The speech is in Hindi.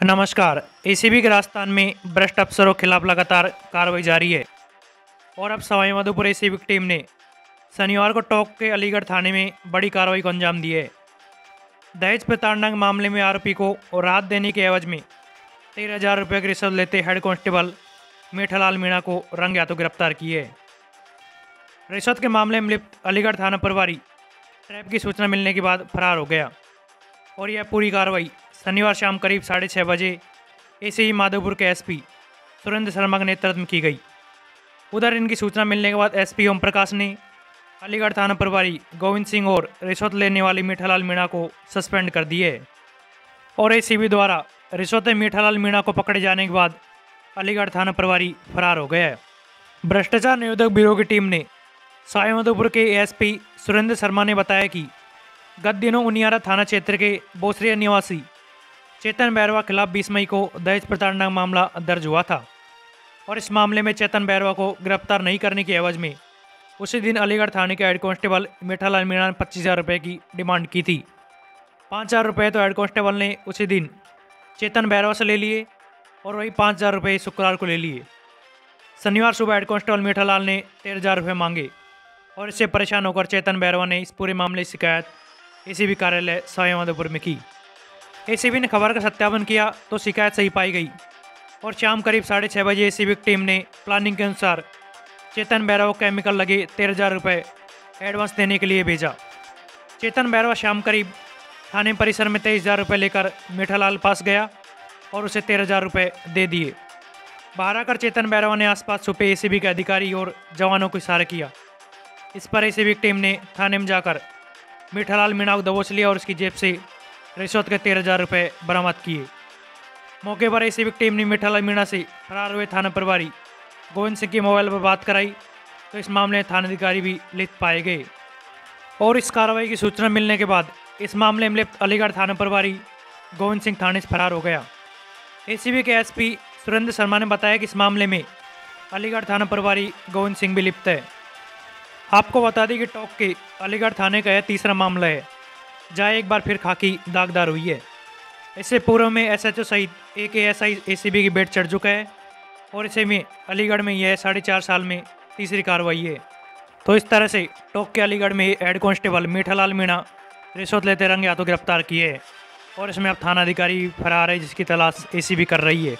नमस्कार। एसीबी के राजस्थान में भ्रष्ट अफसरों के खिलाफ लगातार कार्रवाई जारी है। और अब सवाई माधोपुर एसीबी की टीम ने शनिवार को टोंक के अलीगढ़ थाने में बड़ी कार्रवाई को अंजाम दिया है। दहेज प्रताड़ना के मामले में आरोपी को राहत देने के एवज में तेरह हज़ार रुपये की रिश्वत लेते हेड कांस्टेबल मीठालाल मीणा को रंग हाथों गिरफ़्तार किए। है रिश्वत के मामले में लिप्त अलीगढ़ थाना प्रभारी ट्रैप की सूचना मिलने के बाद फरार हो गया। और यह पूरी कार्रवाई शनिवार शाम करीब साढ़े छः बजे ऐसे ही माधोपुर के एसपी सुरेंद्र शर्मा के नेतृत्व में की गई। उधर इनकी सूचना मिलने के बाद एसपी ओम प्रकाश ने अलीगढ़ थाना प्रभारी गोविंद सिंह और रिश्वत लेने वाली मीठालाल मीणा को सस्पेंड कर दिए। और एसीबी द्वारा रिश्वत मीठालाल मीणा को पकड़े जाने के बाद अलीगढ़ थाना प्रभारी फरार हो गया भ्रष्टाचार निरोधक ब्यूरो की टीम ने साई माधोपुर के एसपी सुरेंद्र शर्मा ने बताया कि गत दिनों उनियारा थाना क्षेत्र के बोसरिया निवासी चेतन बैरवा खिलाफ 20 मई को दहेज प्रताड़ना मामला दर्ज हुआ था। और इस मामले में चेतन बैरवा को गिरफ़्तार नहीं करने की एवज में उसी दिन अलीगढ़ थाने के हेड कांस्टेबल मीठालाल मीणा ने पच्चीस हज़ार रुपये की डिमांड की थी। पाँच हज़ार रुपये तो हेड कांस्टेबल ने उसी दिन चेतन बैरवा से ले लिए और वही पाँच हज़ार रुपये शुक्रवार को ले लिए। शनिवार सुबह हेड कांस्टेबल मीठालाल ने तेरह हज़ार रुपये मांगे और इससे परेशान होकर चेतन बैरवा ने इस पूरे मामले की शिकायत एसीबी कार्यालय सवाई माधोपुर में की। एसीबी ने खबर का सत्यापन किया तो शिकायत सही पाई गई। और शाम करीब साढ़े छः बजे एसीबी की टीम ने प्लानिंग के अनुसार चेतन बैरवा केमिकल लगे तेरह हज़ार रुपये एडवांस देने के लिए भेजा। चेतन बैरवा शाम करीब थाने परिसर में तेईस हज़ार रुपये लेकर मीठालाल पास गया और उसे तेरह हज़ार रुपये दे दिए। बाहर आकर चेतन बैरवा ने आसपास छुपे एसीबी के अधिकारी और जवानों को इशारा किया। इस पर एसीबी की टीम ने थाने में जाकर मीठालाल मीणा को दबोच लिया और उसकी जेब से रिश्वत के तेरह हज़ार रुपये बरामद किए। मौके पर एसीबी टीम ने मिठाला मीणा से फरार हुए थाना प्रभारी गोविंद सिंह के मोबाइल पर बात कराई तो इस मामले में थानाधिकारी भी लिप्त पाए गए। और इस कार्रवाई की सूचना मिलने के बाद इस मामले में लिप्त अलीगढ़ थाना प्रभारी गोविंद सिंह थाने से फरार हो गया। एसीबी के एसपी सुरेंद्र शर्मा ने बताया कि इस मामले में अलीगढ़ थाना प्रभारी गोविंद सिंह भी लिप्त है। आपको बता दें कि टॉक के अलीगढ़ थाने का यह तीसरा मामला है। जहाँ एक बार फिर खाकी दागदार हुई है। इससे पूर्व में एसएचओ सहित एक एएसआई एसीबी की बेट चढ़ चुका है और इसे में अलीगढ़ में यह साढ़े चार साल में तीसरी कार्रवाई है। तो इस तरह से टोक के अलीगढ़ में हेड कांस्टेबल मीठालाल मीणा रिश्वत लेते रंगे हाथों गिरफ़्तार किए और इसमें अब थाना अधिकारी फरार है जिसकी तलाश एसीबी कर रही है।